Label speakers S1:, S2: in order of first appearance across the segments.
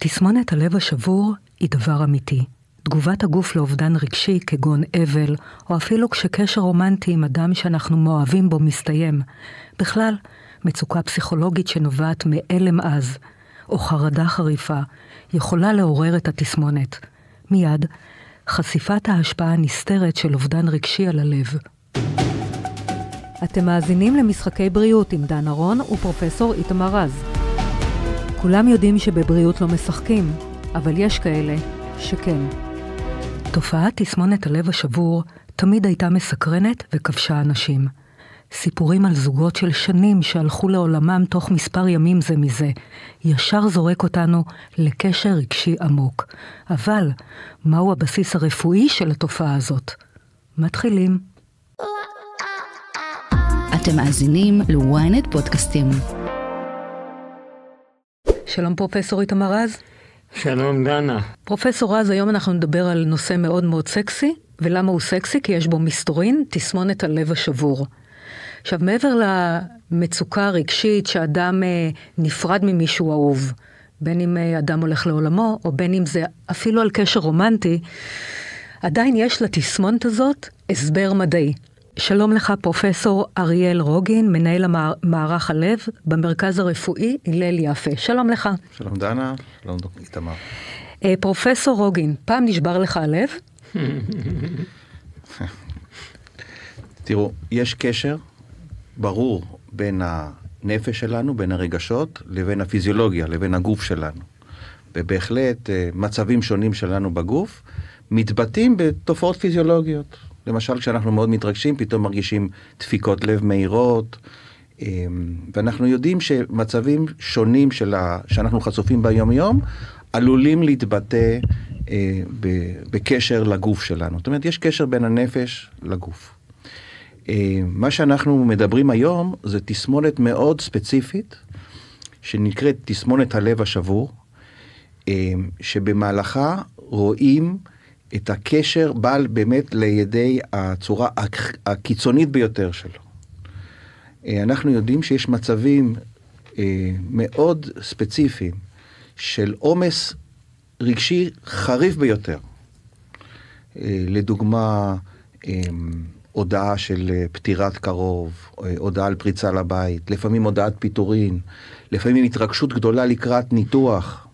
S1: תסמונת הלב השבור היא דבר אמיתי. תגובת הגוף לאובדן רגשי כגון אבל, או אפילו כשקשר רומנטי עם אדם שאנחנו מאוהבים בו מסתיים. בכלל, מצוקה פסיכולוגית שנובעת מאלם עז, או חרדה חריפה, יכולה לעורר את התסמונת. מיד, חשיפת ההשפעה הנסתרת של אובדן רגשי על הלב. אתם מאזינים למשחקי בריאות עם דן ארון ופרופסור איתמר רז. כולם יודעים שבבריאות לא משחקים, אבל יש כאלה שכן. תופעת תסמונת הלב השבור תמיד הייתה מסקרנת וכבשה אנשים. סיפורים על זוגות של שנים שהלכו לעולמם תוך מספר ימים זה מזה, ישר זורק אותנו לקשר רגשי עמוק. אבל, מהו הבסיס הרפואי של התופעה הזאת? מתחילים.
S2: אתם מאזינים ל-ynet פודקאסטים.
S1: שלום פרופסור איתמר רז.
S3: שלום דנה.
S1: פרופסור רז, היום אנחנו נדבר על נושא מאוד מאוד סקסי, ולמה הוא סקסי? כי יש בו מסתורין, תסמונת הלב השבור. עכשיו, מעבר למצוקה הרגשית שאדם אה, נפרד ממישהו אהוב, בין אם אה, אדם הולך לעולמו, או בין אם זה אפילו על קשר רומנטי, עדיין יש לתסמונת הזאת הסבר מדעי. שלום לך, פרופסור אריאל רוגין, מנהל מערך הלב במרכז הרפואי הלל יפה. שלום לך.
S4: שלום דנה, שלום דוקטור איתמר.
S1: אה, פרופסור רוגין, פעם נשבר לך הלב?
S4: תראו, יש קשר ברור בין הנפש שלנו, בין הרגשות, לבין הפיזיולוגיה, לבין הגוף שלנו. ובהחלט אה, מצבים שונים שלנו בגוף מתבטאים בתופעות פיזיולוגיות. למשל, כשאנחנו מאוד מתרגשים, פתאום מרגישים דפיקות לב מהירות, אמ, ואנחנו יודעים שמצבים שונים ה... שאנחנו חשופים ביום-יום, עלולים להתבטא אה, בקשר לגוף שלנו. זאת אומרת, יש קשר בין הנפש לגוף. אה, מה שאנחנו מדברים היום זה תסמונת מאוד ספציפית, שנקראת תסמונת הלב השבור, אה, שבמהלכה רואים את הקשר בעל באמת לידי הצורה הקיצונית ביותר שלו. אה, אנחנו יודעים שיש מצבים אה, מאוד ספציפיים של עומס רגשי חריף ביותר. אה, לדוגמה, הודעה של פטירת קרוב, הודעה על פריצה לבית, לפעמים הודעת פיטורין, לפעמים התרגשות גדולה לקראת ניתוח,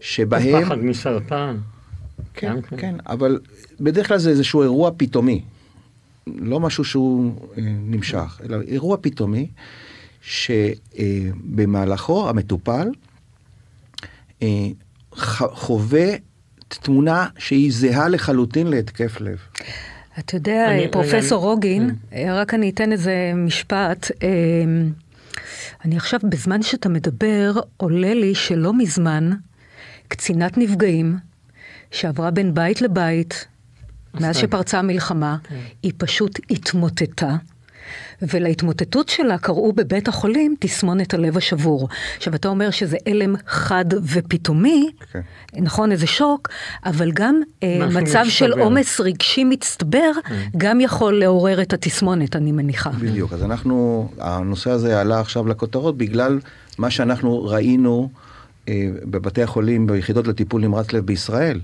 S3: שבהם... פחד מסרטן.
S4: כן, כן, כן, אבל בדרך כלל זה איזשהו אירוע פתאומי. לא משהו שהוא אה, נמשך, אלא אירוע פתאומי, שבמהלכו המטופל אה, חווה תמונה שהיא זהה לחלוטין להתקף לב.
S1: אתה יודע, אני, פרופסור אני, רוגין, אני... רק אני אתן איזה משפט. אה, אני עכשיו, בזמן שאתה מדבר, עולה לי שלא מזמן, קצינת נפגעים, שעברה בין בית לבית, מאז שפרצה המלחמה, כן. היא פשוט התמוטטה. ולהתמוטטות שלה קראו בבית החולים תסמונת הלב השבור. עכשיו, אתה אומר שזה אלם חד ופתאומי, okay. כן. נכון, איזה שוק, אבל גם אה, מצב מצטבר. של עומס רגשי מצטבר. כן. גם יכול לעורר את התסמונת, אני מניחה.
S4: בדיוק, אז אנחנו, הנושא הזה עלה עכשיו לכותרות בגלל מה שאנחנו ראינו. אה, בבתי החולים, ביחידות לטיפול נמרץ לב בישראל,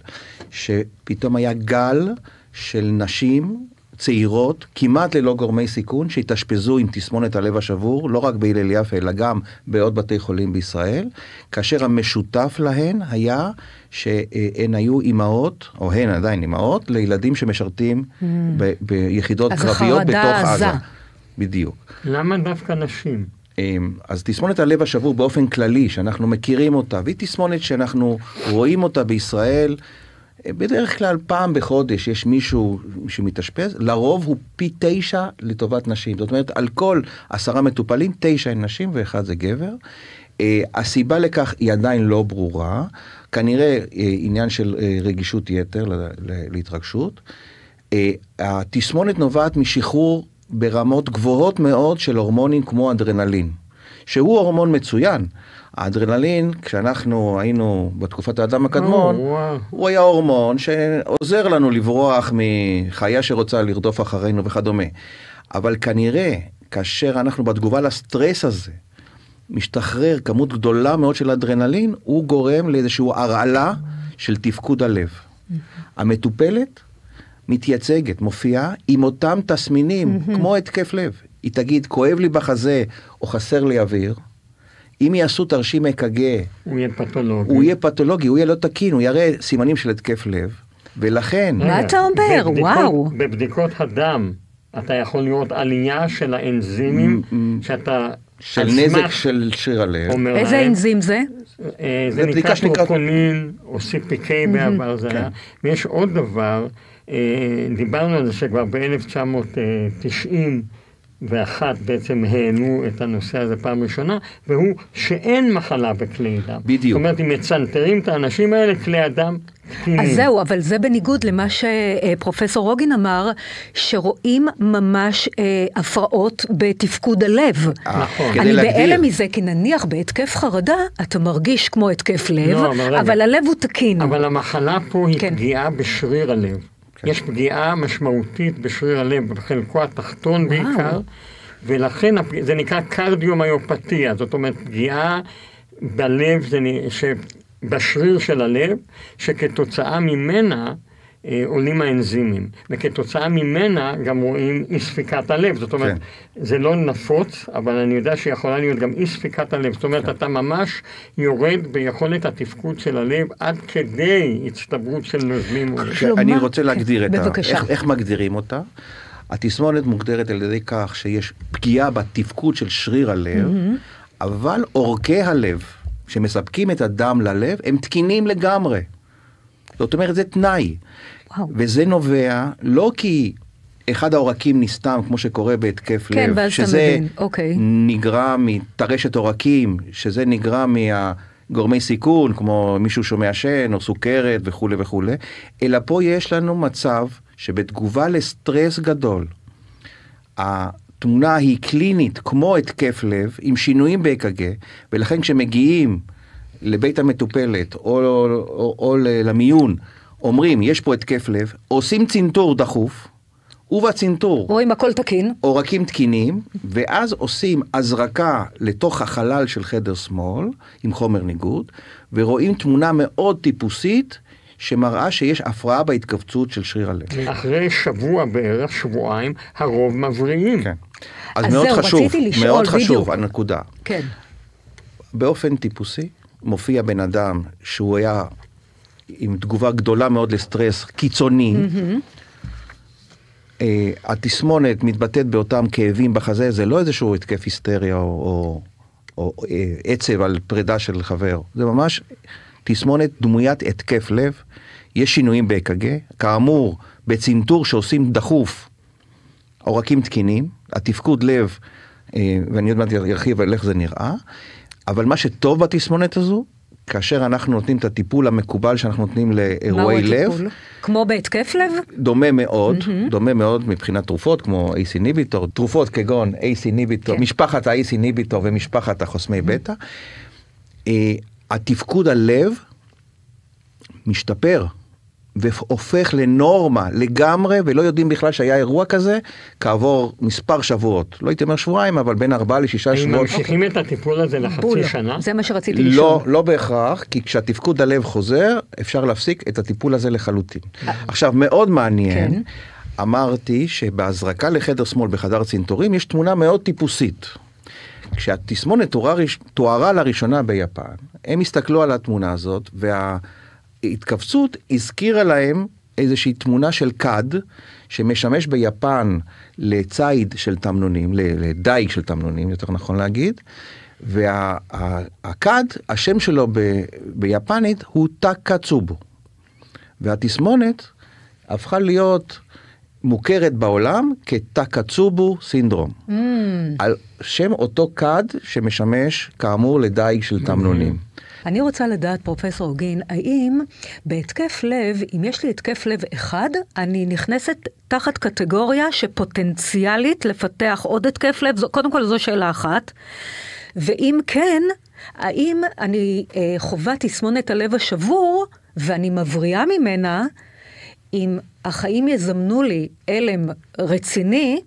S4: שפתאום היה גל של נשים צעירות, כמעט ללא גורמי סיכון, שהתאשפזו עם תסמונת הלב השבור, לא רק בהלל יפה, אלא גם בעוד בתי חולים בישראל, כאשר המשותף להן היה שהן היו אימהות, או הן עדיין אימהות, לילדים שמשרתים mm. ב- ביחידות קרביות בתוך עזה. בדיוק.
S3: למה דווקא נשים?
S4: אז תסמונת הלב השבור באופן כללי, שאנחנו מכירים אותה, והיא תסמונת שאנחנו רואים אותה בישראל, בדרך כלל פעם בחודש יש מישהו שמתאשפז, לרוב הוא פי תשע לטובת נשים. זאת אומרת, על כל עשרה מטופלים, תשע הן נשים ואחד זה גבר. Uh, הסיבה לכך היא עדיין לא ברורה, כנראה uh, עניין של רגישות יתר להתרגשות. התסמונת נובעת משחרור ברמות גבוהות מאוד של הורמונים כמו אדרנלין, שהוא הורמון מצוין. האדרנלין, כשאנחנו היינו בתקופת האדם הקדמון, oh, wow. הוא היה הורמון שעוזר לנו לברוח מחיה שרוצה לרדוף אחרינו וכדומה. אבל כנראה, כאשר אנחנו בתגובה לסטרס הזה, משתחרר כמות גדולה מאוד של אדרנלין, הוא גורם לאיזושהי הרעלה של תפקוד הלב. המטופלת מתייצגת, מופיעה עם אותם תסמינים, כמו התקף לב. היא תגיד, כואב לי בחזה או חסר לי אוויר. אם יעשו תרשים אק"ג,
S3: הוא יהיה פתולוגי.
S4: הוא יהיה פתולוגי, הוא יהיה לא תקין, הוא יראה סימנים של התקף לב, ולכן...
S1: מה אתה אומר?
S3: בבדיקות,
S1: וואו.
S3: בבדיקות הדם אתה יכול לראות עלייה של האנזימים שאתה...
S4: של נזק של שריר הלב.
S3: אומר
S1: איזה אנזים זה?
S3: אה,
S4: זה
S3: זה נקרא טרופונין או CPK בעבר זה היה. ויש עוד דבר, אה, דיברנו על זה שכבר ב-1991 בעצם העלו את הנושא הזה פעם ראשונה, והוא שאין מחלה בכלי דם.
S4: בדיוק.
S3: זאת אומרת, אם מצנתרים את האנשים האלה, כלי הדם.
S1: אז זהו, אבל זה בניגוד למה שפרופסור רוגין אמר, שרואים ממש אה, הפרעות בתפקוד הלב.
S4: אה,
S3: נכון.
S4: כדי
S1: אני
S4: להגדיר.
S1: בהלם מזה, כי נניח בהתקף חרדה, אתה מרגיש כמו התקף לב,
S3: לא, אבל.
S1: אבל הלב הוא תקין.
S3: אבל המחלה פה היא
S1: כן.
S3: פגיעה בשריר הלב. יש פגיעה משמעותית בשריר הלב, בחלקו התחתון בעיקר, ולכן זה נקרא קרדיומיופתיה, זאת אומרת פגיעה בלב, זה ש... בשריר של הלב, שכתוצאה ממנה עולים האנזימים, וכתוצאה ממנה גם רואים אי ספיקת הלב, זאת אומרת,
S4: כן.
S3: זה לא נפוץ, אבל אני יודע שיכולה להיות גם אי ספיקת הלב, זאת אומרת, אתה ממש יורד ביכולת התפקוד של הלב עד כדי הצטברות של נוזמים.
S4: אני רוצה להגדיר את ה...
S1: בבקשה.
S4: איך, איך מגדירים אותה? התסמונת מוגדרת על ידי כך שיש פגיעה בתפקוד של שריר הלב, אבל עורקי הלב שמספקים את הדם ללב הם תקינים לגמרי. זאת אומרת זה תנאי.
S1: וואו.
S4: וזה נובע לא כי אחד העורקים נסתם כמו שקורה בהתקף
S1: כן,
S4: לב, שזה
S1: אוקיי.
S4: נגרם מטרשת עורקים, שזה נגרם מהגורמי סיכון כמו מישהו שמעשן או סוכרת וכולי וכולי, אלא פה יש לנו מצב שבתגובה לסטרס גדול, התמונה היא קלינית כמו התקף לב עם שינויים באק"ג, ולכן כשמגיעים לבית המטופלת או, או, או, או למיון, אומרים יש פה התקף לב, עושים צנתור דחוף, ובצנתור
S1: רואים הכל תקין.
S4: עורקים תקינים, ואז עושים הזרקה לתוך החלל של חדר שמאל עם חומר ניגוד, ורואים תמונה מאוד טיפוסית שמראה שיש הפרעה בהתכווצות של שריר הלב.
S3: אחרי שבוע בערך, שבועיים, הרוב מבריאים.
S4: כן. אז,
S1: אז
S4: מאוד
S1: זהו,
S4: חשוב,
S1: לשאול,
S4: מאוד חשוב
S1: בדיוק.
S4: הנקודה.
S1: כן.
S4: באופן טיפוסי מופיע בן אדם שהוא היה עם תגובה גדולה מאוד לסטרס קיצוני. אה, התסמונת מתבטאת באותם כאבים בחזה, זה לא איזשהו התקף היסטריה או, או, או אה, עצב על פרידה של חבר, זה ממש תסמונת דמוית התקף לב, יש שינויים באק"ג, כאמור בצנתור שעושים דחוף, עורקים תקינים, התפקוד לב, אה, ואני עוד מעט ארחיב על איך זה נראה, אבל מה שטוב בתסמונת הזו, כאשר אנחנו נותנים את הטיפול המקובל שאנחנו נותנים לאירועי לב?
S1: כמו בהתקף לב?
S4: דומה מאוד, דומה מאוד מבחינת תרופות כמו אייס איניביטור, תרופות כגון אייס איניביטור,
S1: כן.
S4: משפחת האייס איניביטור ומשפחת החוסמי בטא. אה, התפקוד הלב משתפר והופך לנורמה לגמרי ולא יודעים בכלל שהיה אירוע כזה כעבור מספר שבועות. לא הייתי אומר שבועיים אבל בין ארבעה לשישה
S3: האם
S4: שבועות.
S3: ממשיכים את הטיפול הזה
S1: בול.
S3: לחצי שנה?
S1: זה מה שרציתי
S4: לא,
S1: לשאול.
S4: לא בהכרח, כי כשהתפקוד הלב חוזר, אפשר להפסיק את הטיפול הזה לחלוטין. עכשיו, מאוד מעניין,
S1: כן.
S4: אמרתי שבהזרקה לחדר שמאל בחדר צנתורים יש תמונה מאוד טיפוסית. כשהתסמונת תוארה, ראש- תוארה לראשונה ביפן, הם הסתכלו על התמונה הזאת, וההתכווצות הזכירה להם איזושהי תמונה של כד, שמשמש ביפן לציד של תמנונים, לדייג של תמנונים, יותר נכון להגיד, והכד, השם שלו ב- ביפנית הוא טאקצובו. והתסמונת הפכה להיות מוכרת בעולם כטאקצובו סינדרום.
S1: Mm,
S4: על שם אותו כד שמשמש כאמור לדייג של תמנונים.
S1: אני רוצה לדעת, פרופסור הוגין, האם בהתקף לב, אם יש לי התקף לב אחד, אני נכנסת תחת קטגוריה שפוטנציאלית לפתח עוד התקף לב? זו, קודם כל זו שאלה אחת. ואם כן, האם אני אה, חווה תסמונת הלב השבור ואני מבריאה ממנה, אם החיים יזמנו לי הלם רציני,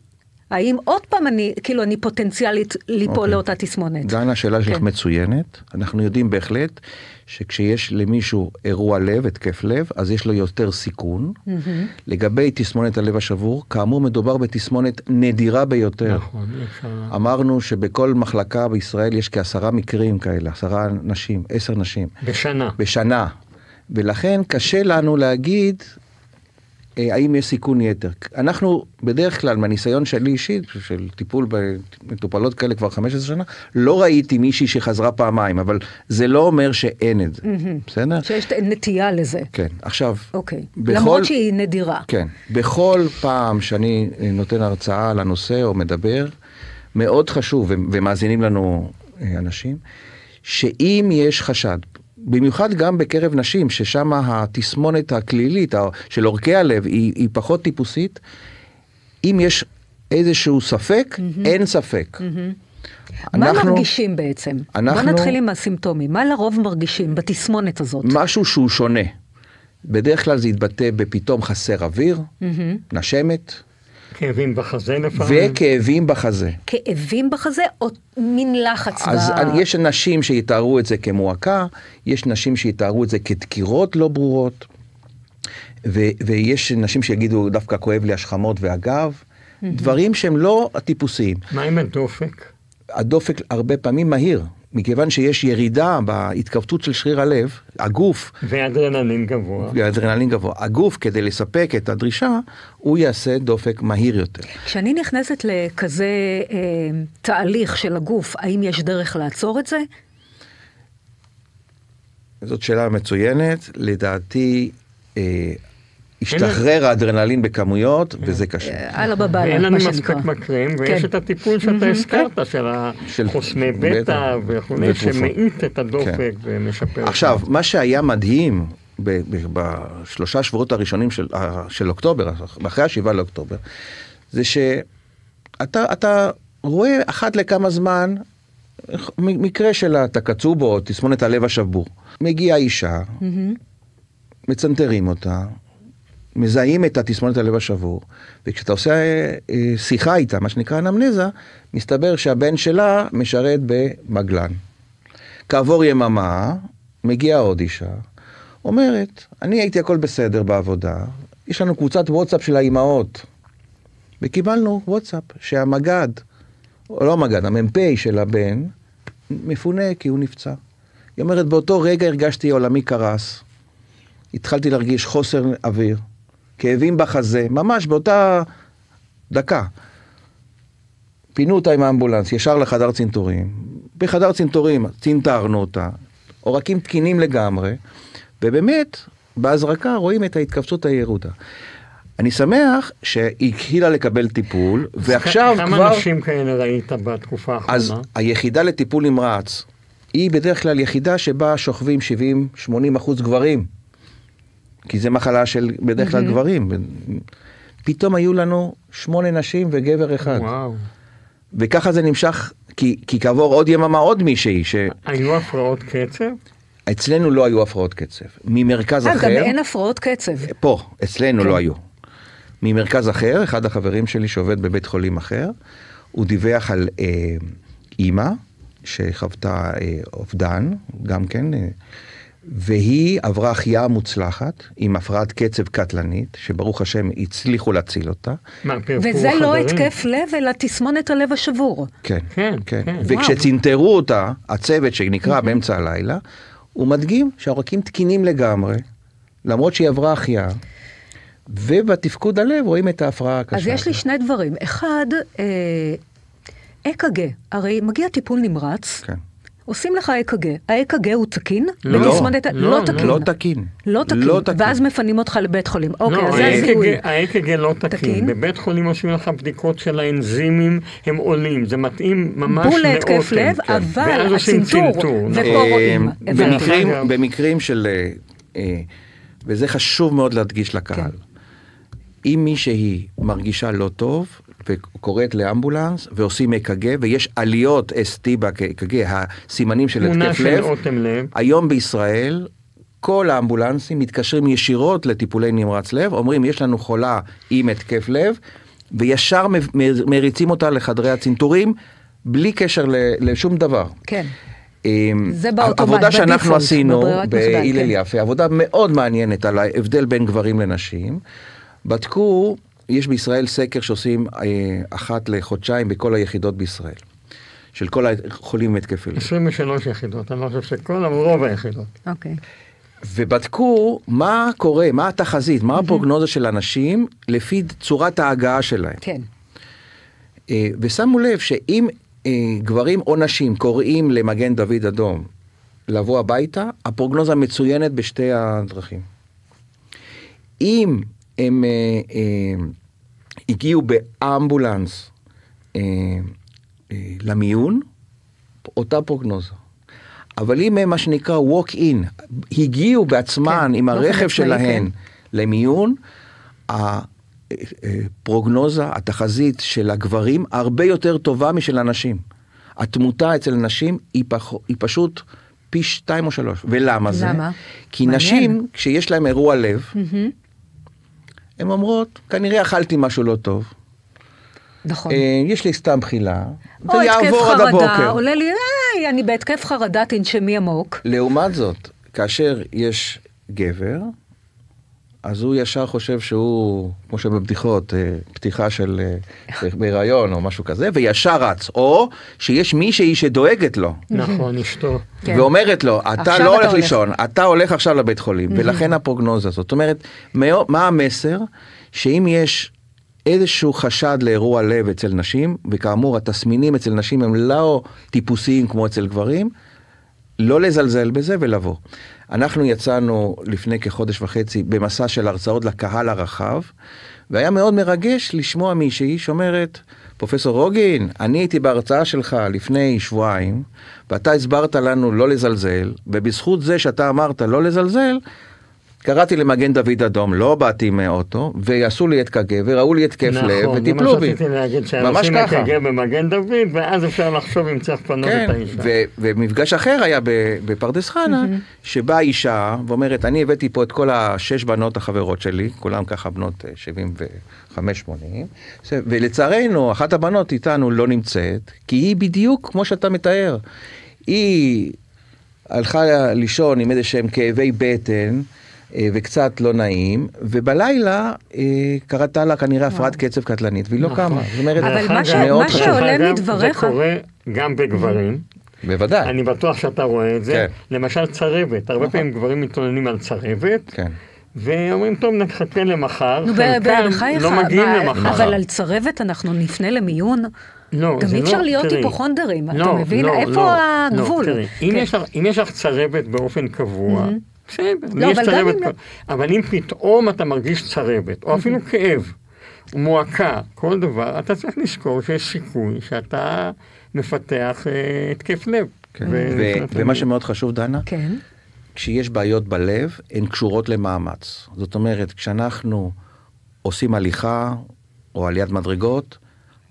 S1: האם עוד פעם אני, כאילו, אני פוטנציאלית ליפול
S4: אוקיי.
S1: לאותה תסמונת?
S4: דנה, השאלה שלך
S1: כן.
S4: מצוינת. אנחנו יודעים בהחלט שכשיש למישהו אירוע לב, התקף לב, אז יש לו יותר סיכון. לגבי תסמונת הלב השבור, כאמור מדובר בתסמונת נדירה ביותר.
S3: נכון, אפשר...
S4: אמרנו שבכל מחלקה בישראל יש כעשרה מקרים כאלה, עשרה נשים, עשר נשים,
S3: בשנה.
S4: בשנה. ולכן קשה לנו להגיד האם יש סיכון יתר. אנחנו בדרך כלל, מהניסיון שלי אישית, של טיפול במטופלות כאלה כבר 15 שנה, לא ראיתי מישהי שחזרה פעמיים, אבל זה לא אומר שאין את זה, בסדר?
S1: שיש נטייה לזה.
S4: כן, עכשיו,
S1: אוקיי.
S4: בכל-
S1: למרות שהיא נדירה.
S4: כן, בכל פעם שאני אה, נותן הרצאה על הנושא או מדבר, מאוד חשוב, ומאזינים לנו אה, אנשים, שאם יש חשד, במיוחד גם בקרב נשים, ששם התסמונת הכלילית של עורקי הלב היא, היא פחות טיפוסית, אם יש איזשהו ספק, אין ספק.
S1: מה
S4: אנחנו-
S1: מרגישים בעצם? בוא
S4: אנחנו-
S1: נתחיל עם הסימפטומים. מה לרוב מרגישים בתסמונת הזאת?
S4: משהו שהוא שונה. בדרך כלל זה יתבטא בפתאום חסר אוויר, נשמת,
S3: כאבים בחזה לפעמים.
S4: וכאבים בחזה.
S1: כאבים בחזה או מין לחץ
S4: אז
S1: ב...
S4: אני- יש נשים שיתארו את זה כמועקה, יש נשים שיתארו את זה כדקירות לא ברורות, ו- ויש נשים שיגידו דווקא כואב לי השכמות והגב, דברים שהם לא הטיפוסיים.
S3: מה עם הדופק?
S4: הדופק הרבה פעמים מהיר, מכיוון שיש ירידה בהתכווצות של שריר הלב, הגוף,
S3: ואדרנלין גבוה.
S4: ואדרנלין גבוה, הגוף כדי לספק את הדרישה, הוא יעשה דופק מהיר יותר.
S1: כשאני נכנסת לכזה אה, תהליך של הגוף, האם יש דרך לעצור את זה?
S4: זאת שאלה מצוינת, לדעתי אה, השתחרר האדרנלין בכמויות וזה קשה.
S1: אה, אללה בבאללה,
S3: ואין לנו. מספיק מקרים, ויש
S1: כן.
S3: את הטיפול שאתה הזכרת, של
S4: של-
S3: החוסמי. בטא וכולי,
S4: ותרופות.
S3: שמאיט את הדופק ומשפר. את
S4: עכשיו, מה שהיה מדהים בשלושה שבועות הראשונים של, ה- של אוקטובר, אחרי השבעה לאוקטובר, זה שאתה אתה רואה אחת לכמה זמן מקרה של הטקצובו, או תסמונת הלב השבור. מגיעה אישה, מצנתרים אותה, מזהים את התסמונת הלב השבור, וכשאתה עושה אה, שיחה איתה, מה שנקרא אנמנזה, מסתבר שהבן שלה משרת במגלן. כעבור יממה, מגיעה עוד אישה, אומרת, אני הייתי הכל בסדר בעבודה, יש לנו קבוצת וואטסאפ של האימהות, וקיבלנו וואטסאפ שהמג"ד, או לא המג"ד, המ"פ של הבן, מפונה כי הוא נפצע. היא אומרת, באותו רגע הרגשתי עולמי קרס, התחלתי להרגיש חוסר אוויר, כאבים בחזה, ממש באותה דקה. פינו אותה עם האמבולנס ישר לחדר צנתורים. בחדר צנתורים צנתרנו אותה, עורקים תקינים לגמרי, ובאמת, בהזרקה רואים את ההתכווצות הירודה. אני שמח שהיא התחילה לקבל טיפול, ועכשיו
S3: כמה
S4: כבר...
S3: נשים כאלה ראית בתקופה
S4: אז
S3: האחרונה?
S4: היחידה לטיפול נמרץ, היא בדרך כלל יחידה שבה שוכבים 70-80 אחוז גברים. כי זה מחלה של בדרך כלל גברים. פתאום היו לנו שמונה נשים וגבר אחד.
S3: וואו.
S4: וככה זה נמשך, כי, כי כעבור עוד יממה עוד מישהי,
S3: היו הפרעות קצב?
S4: שאצלנו לא היו הפרעות קצב. ממרכז
S1: אה, גם
S4: אחר,
S1: אין הפרעות קצב.
S4: פה, אצלנו
S1: כן.
S4: לא היו. ממרכז אחר, אחד החברים שלי שעובד בבית חולים אחר, הוא דיווח על אה, אימא שחוותה אה, אובדן, גם כן, אה, והיא עברה החייאה מוצלחת עם הפרעת קצב קטלנית, שברוך השם הצליחו להציל אותה.
S1: וזה לא? התקף לב, אלא תסמונת הלב השבור.
S4: כן,
S3: כן, כן.
S4: וכשצנתרו אותה, הצוות שנקרא באמצע הלילה, הוא מדגים שהעורקים תקינים לגמרי, למרות שהיא עברה החייאה, ובתפקוד הלב רואים את ההפרעה הקשה.
S1: אז יש לי. שני דברים. אחד, אה, אק"ג, הרי מגיע טיפול נמרץ,
S4: כן.
S1: עושים לך אק"ג, האק"ג הוא תקין?
S3: לא,
S1: ה-
S3: לא,
S1: לא
S3: לא.
S1: תקין.
S4: לא תקין.
S1: לא תקין,
S4: לא תקין.
S1: ואז מפנים אותך לבית חולים. אוקיי,
S3: לא,
S1: אז זה הזיהוי.
S3: ה-AKG לא תקין.
S1: תקין.
S3: בבית חולים עושים לך בדיקות של האנזימים, הם עולים, זה מתאים ממש
S1: בול
S3: לאוטם.
S1: להתקף לב,
S3: כן.
S1: אבל הצנתור,
S3: צנתור,
S1: ופה
S3: נכון.
S1: רואים,
S4: אה. במקרים. במקרים של, אה, אה, וזה חשוב מאוד להדגיש לקהל,
S1: כן.
S4: אם מישהי מרגישה לא טוב וקוראת לאמבולנס ועושים אק"ג ויש עליות ST באק"ג, הסימנים של
S3: תמונה
S4: התקף
S3: של
S4: לב,
S3: אוטם לב.
S4: היום בישראל כל האמבולנסים מתקשרים ישירות לטיפולי נמרץ לב, אומרים יש לנו חולה עם התקף לב, וישר מריצים אותה לחדרי הצנתורים, בלי קשר לשום דבר.
S1: כן.
S4: אמ, זה באוטומט, עבודה שאנחנו עשינו בהלל כן. יפה, עבודה מאוד מעניינת על ההבדל בין גברים לנשים. בדקו, יש בישראל סקר שעושים אה, אחת לחודשיים בכל היחידות בישראל. של כל החולים עם התקפי לב.
S3: 23 יחידות, אני לא חושב שכל, אבל רוב היחידות.
S1: אוקיי.
S4: ובדקו מה קורה, מה התחזית, מה הפרוגנוזה של אנשים לפי צורת ההגעה שלהם.
S1: כן.
S4: אה, ושמו לב שאם אה, גברים או נשים קוראים למגן דוד אדום לבוא הביתה, הפרוגנוזה מצוינת בשתי הדרכים. אם הם אה, אה, הגיעו באמבולנס אה, אה, למיון, אותה פרוגנוזה. אבל אם הם מה שנקרא walk in, הגיעו בעצמן כן, עם הרכב שלהן כן. למיון, הפרוגנוזה, התחזית של הגברים הרבה יותר טובה משל הנשים. התמותה אצל נשים היא, פח, היא פשוט פי שתיים או שלוש. ולמה זה?
S1: למה?
S4: כי מעניין. נשים, כשיש להם אירוע לב, mm-hmm. הן אומרות, כנראה אכלתי משהו לא טוב.
S1: נכון.
S4: אה, יש לי סתם בחילה,
S1: או ויעבור עד הבוקר. או התקף חרדה, עולה לי, היי, אני בהתקף חרדה, תנשמי עמוק.
S4: לעומת זאת, כאשר יש גבר, אז הוא ישר חושב שהוא, כמו שבבדיחות, אה, פתיחה של אה, בהיריון או משהו כזה, וישר רץ. או שיש מישהי שדואגת לו.
S3: נכון, אשתו.
S4: כן. ואומרת לו, אתה לא הולך לישון, אתה הולך עכשיו לבית חולים, ולכן הפרוגנוזה הזאת. זאת אומרת, מה המסר? שאם יש איזשהו חשד לאירוע לב אצל נשים, וכאמור התסמינים אצל נשים הם לא טיפוסיים כמו אצל גברים, לא לזלזל בזה ולבוא. אנחנו יצאנו לפני כחודש וחצי במסע של הרצאות לקהל הרחב, והיה מאוד מרגש לשמוע מישהי שאומרת, פרופסור רוגין, אני הייתי בהרצאה שלך לפני שבועיים, ואתה הסברת לנו לא לזלזל, ובזכות זה שאתה אמרת לא לזלזל, קראתי למגן דוד אדום, לא באתי מאוטו, ועשו לי את קגה, וראו לי התקף נכון, לב, וטיפלו בי.
S3: נכון, זה מה שרציתי להגיד, שאנשים את קגה במגן דוד, ואז אפשר לחשוב אם צריך לפנות כן, את האישה.
S4: ומפגש אחר היה בפרדס חנה, שבאה אישה ואומרת, אני הבאתי פה את כל השש בנות החברות שלי, כולן ככה בנות 75-80, אה, ולצערנו, אחת הבנות איתנו לא נמצאת, כי היא בדיוק כמו שאתה מתאר. היא הלכה לישון עם איזה שהם כאבי בטן, וקצת לא נעים, ובלילה אה, קרתה לה כנראה הפרעת קצב קטלנית, והיא לא נכון. קמה. זאת אומרת,
S1: אבל מה שעולה מדבריך...
S3: זה קורה גם בגברים.
S4: בוודאי.
S3: אני בטוח שאתה רואה את זה. כן. למשל צרבת, הרבה נכון. פעמים גברים מתלוננים על צרבת.
S4: כן.
S3: ואומרים, טוב, נחכה למחר,
S1: חלקם לא מגיעים למחר. אבל על צרבת אנחנו נפנה למיון?
S3: לא,
S1: גם אי אפשר לא, להיות היפוכונדרים, אתה לא, מבין?
S3: לא,
S1: איפה
S3: לא,
S1: הגבול?
S3: לא, תראי, כן. אם יש לך צרבת באופן קבוע, בסדר, לא, אבל גם אם... אבל אם פתאום אתה מרגיש צרבת, או אפילו כאב, מועקה, כל דבר, אתה צריך לזכור שיש סיכוי שאתה מפתח אה, התקף לב.
S4: כן. ומה שמאוד חשוב, דנה,
S1: כן.
S4: כשיש בעיות בלב, הן קשורות למאמץ. זאת אומרת, כשאנחנו עושים הליכה או עליית מדרגות,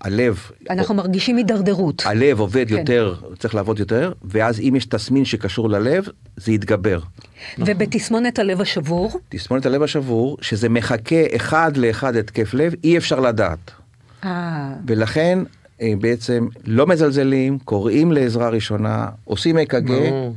S4: הלב...
S1: אנחנו מרגישים הידרדרות.
S4: הלב עובד כן. יותר, צריך לעבוד יותר, ואז אם יש תסמין שקשור ללב, זה יתגבר.
S1: ובתסמונת הלב השבור?
S4: תסמונת הלב השבור, שזה מחכה אחד לאחד התקף לב, אי אפשר לדעת.
S1: אה.
S4: ולכן בעצם לא מזלזלים, קוראים לעזרה ראשונה, עושים אק"ג,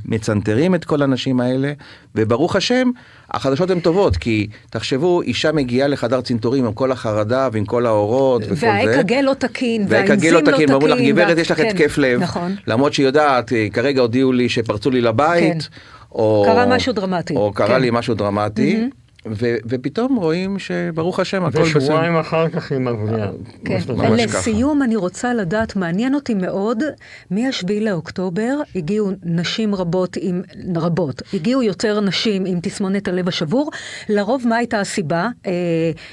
S4: מצנתרים את כל האנשים האלה, וברוך השם, החדשות הן טובות, כי תחשבו, אישה מגיעה לחדר צנתורים עם כל החרדה ועם כל האורות וכל זה.
S1: והאק"ג לא תקין,
S4: והאנזים לא תקין. ואמרו לך, גברת, יש לך כן, התקף לב.
S1: נכון.
S4: למרות שהיא יודעת, אה, כרגע הודיעו לי שפרצו לי לבית. כן.
S1: או... קרה משהו דרמטי.
S4: או קרה כן. לי משהו דרמטי. ו- ופתאום רואים שברוך השם הכל
S3: בסדר. ושבועיים אחר כך היא מבריאה.
S1: כן, ולסיום אני רוצה לדעת, מעניין אותי מאוד, מ-7 לאוקטובר הגיעו נשים רבות עם, רבות, הגיעו יותר נשים עם תסמונת הלב השבור, לרוב מה הייתה הסיבה? אה,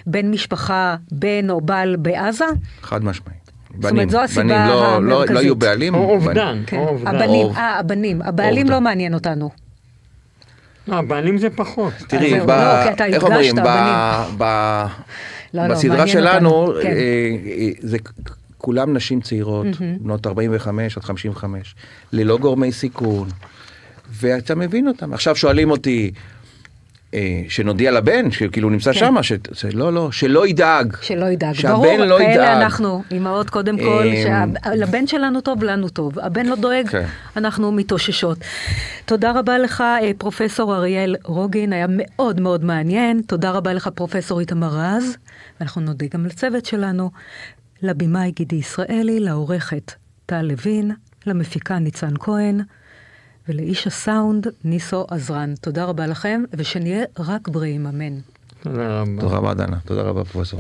S1: בן משפחה, בן או בעל בעזה?
S4: חד משמעית.
S1: בנים, זאת אומרת, זו הסיבה בנים לא,
S4: המרכזית. לא, לא היו בעלים.
S3: או אובדן.
S1: כן. הבנים, אה, הבנים. הבעלים לא מעניין אותנו.
S3: לא, הבעלים זה פחות.
S4: תראי, ב... לא, איך אומרים, ב... ב... לא, לא בסדרה שלנו, כן. אה, אה, זה כולם נשים צעירות, בנות 45 עד 55, ללא גורמי סיכון, ואתה מבין אותם. עכשיו שואלים אותי, אה, שנודיע לבן, שכאילו נמצא כן. שם, ש... לא, לא, שלא ידאג.
S1: שלא ידאג. שהבן ברור, לא ידאג. כאלה אנחנו, אמהות קודם כל, שלבן שלנו טוב, לנו טוב. הבן לא דואג, כן. אנחנו מתאוששות. תודה רבה לך, פרופסור אריאל רוגין, היה מאוד מאוד מעניין. תודה רבה לך, פרופסור איתמר רז. ואנחנו נודה גם לצוות שלנו, לבמאי גידי ישראלי, לעורכת טל לוין, למפיקה ניצן כהן. ולאיש הסאונד ניסו עזרן. תודה רבה לכם, ושנהיה רק בריאים, אמן.
S3: תודה רבה.
S4: תודה רבה, דנה. תודה רבה, פרופסור.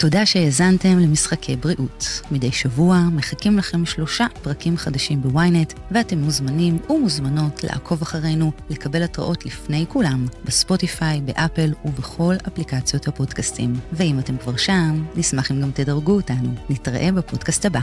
S2: תודה שהאזנתם למשחקי בריאות. מדי שבוע מחכים לכם שלושה פרקים חדשים בוויינט, ואתם מוזמנים ומוזמנות לעקוב אחרינו, לקבל התראות לפני כולם, בספוטיפיי, באפל ובכל אפליקציות הפודקאסטים. ואם אתם כבר שם, נשמח אם גם תדרגו אותנו. נתראה בפודקאסט הבא.